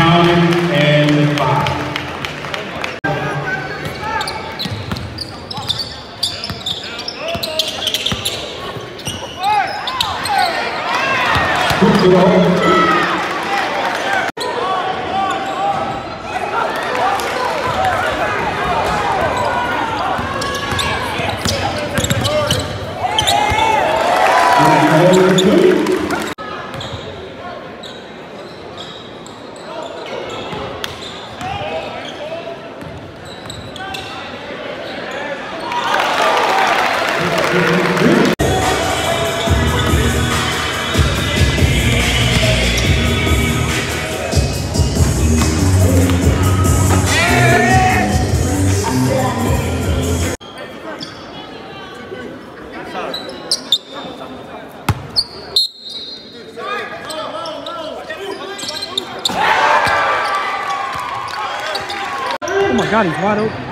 Counting and five. Scoot god, he's wide open.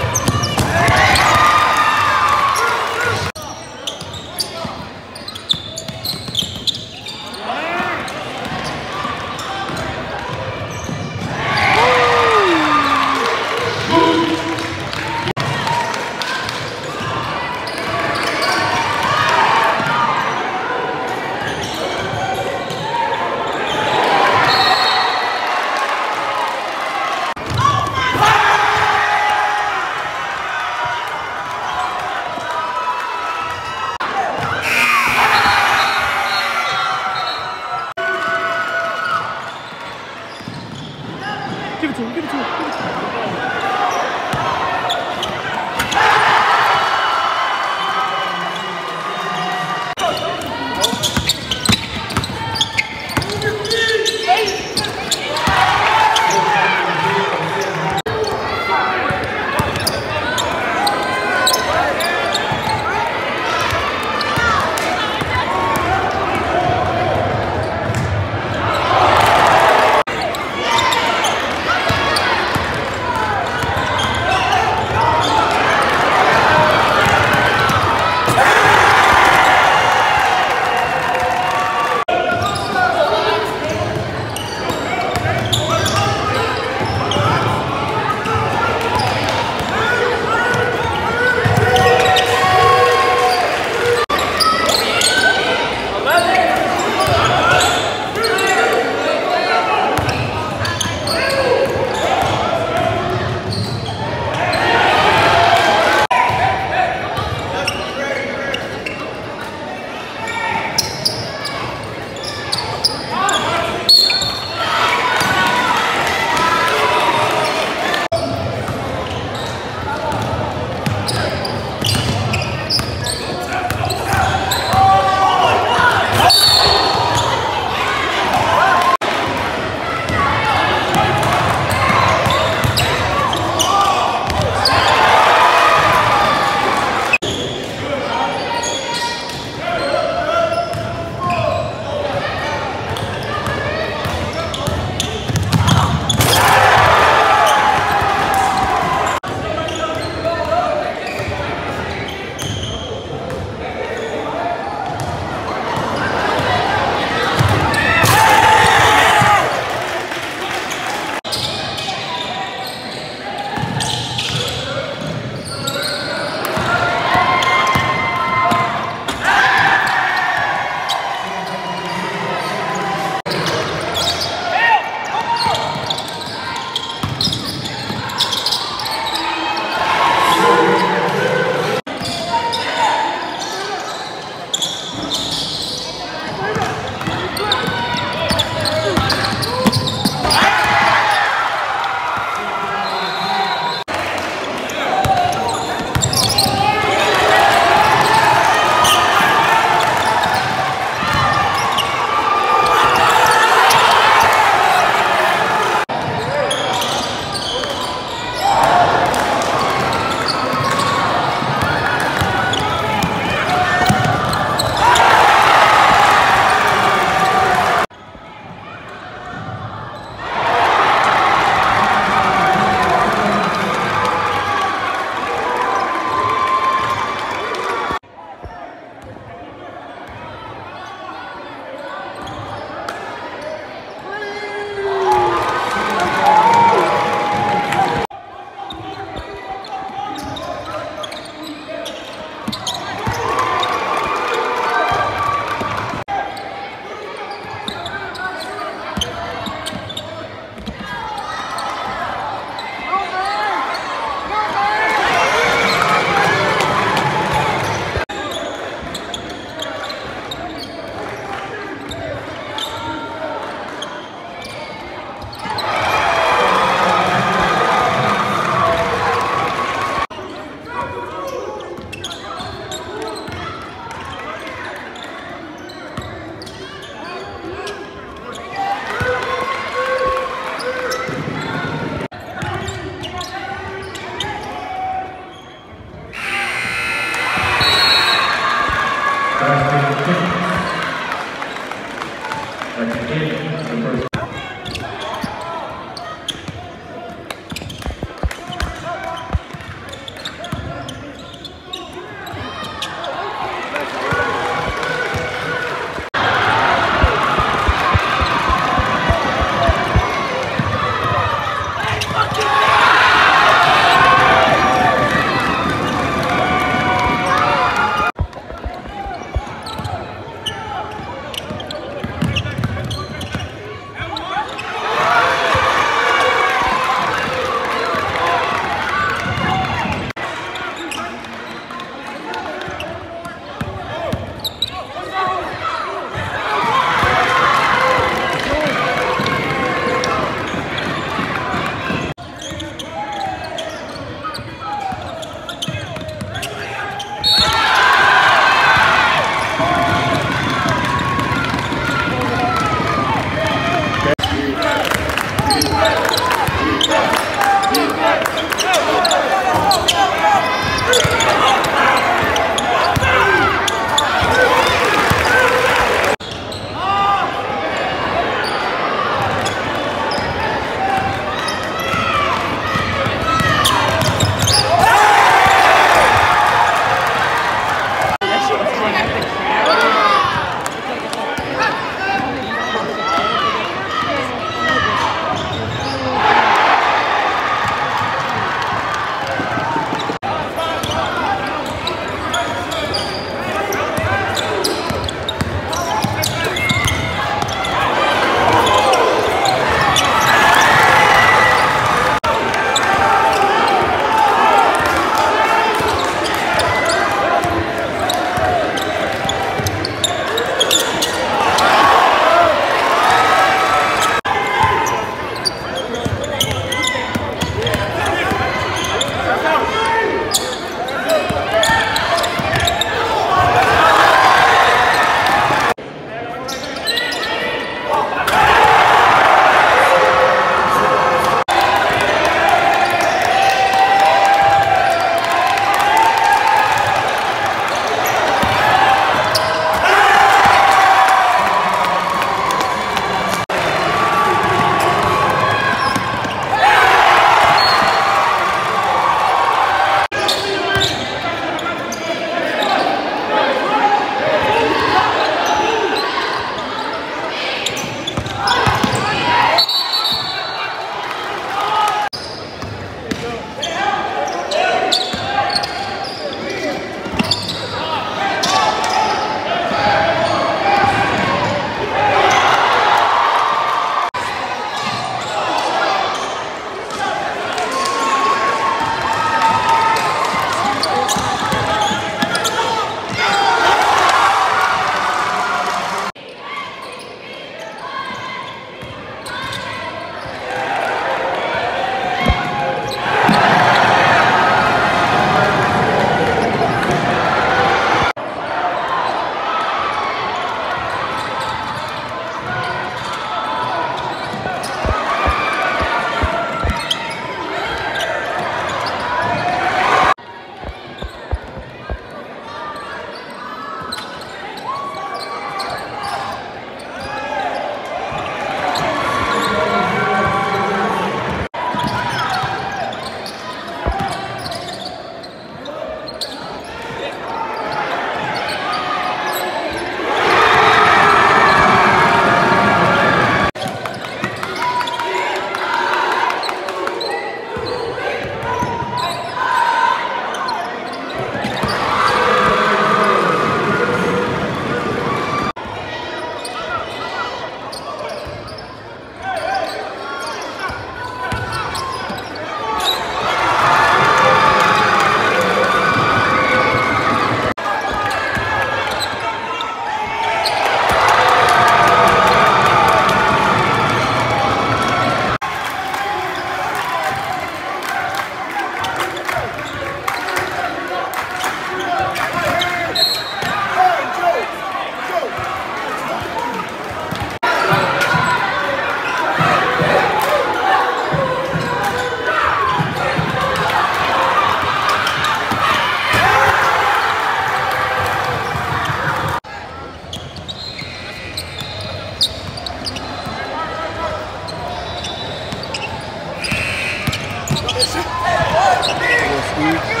Steve.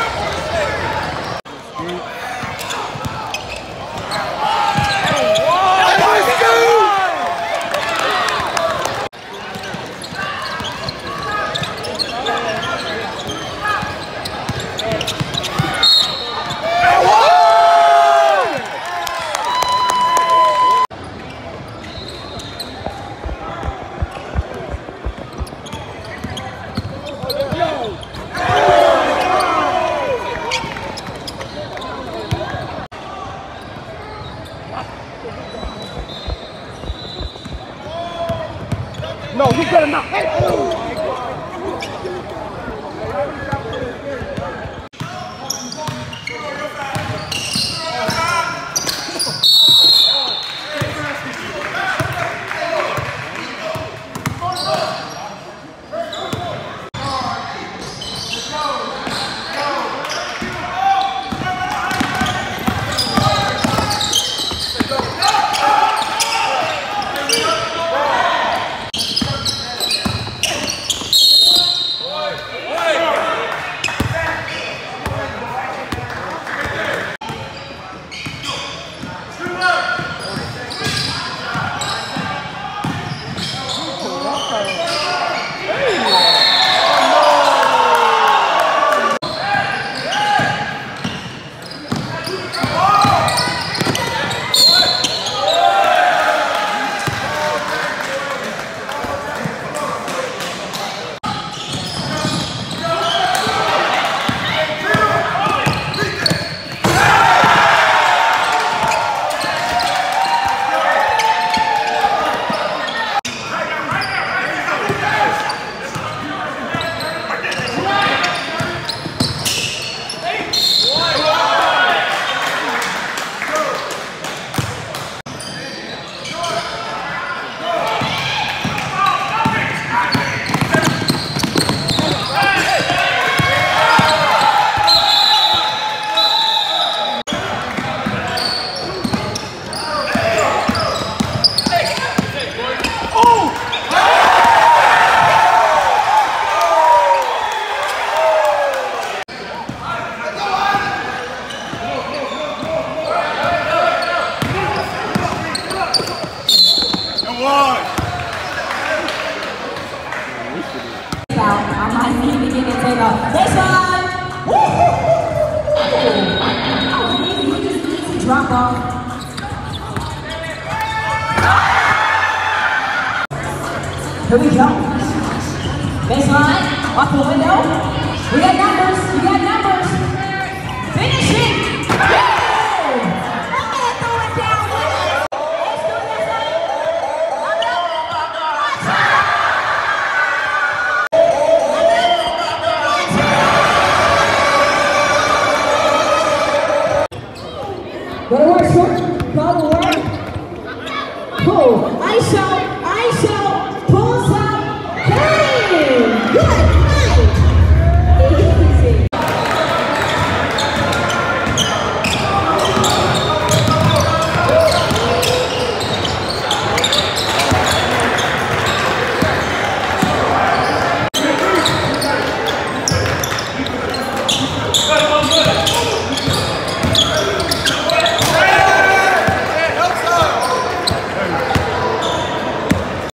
Here we go. Baseline, off the window. We got numbers, we got numbers.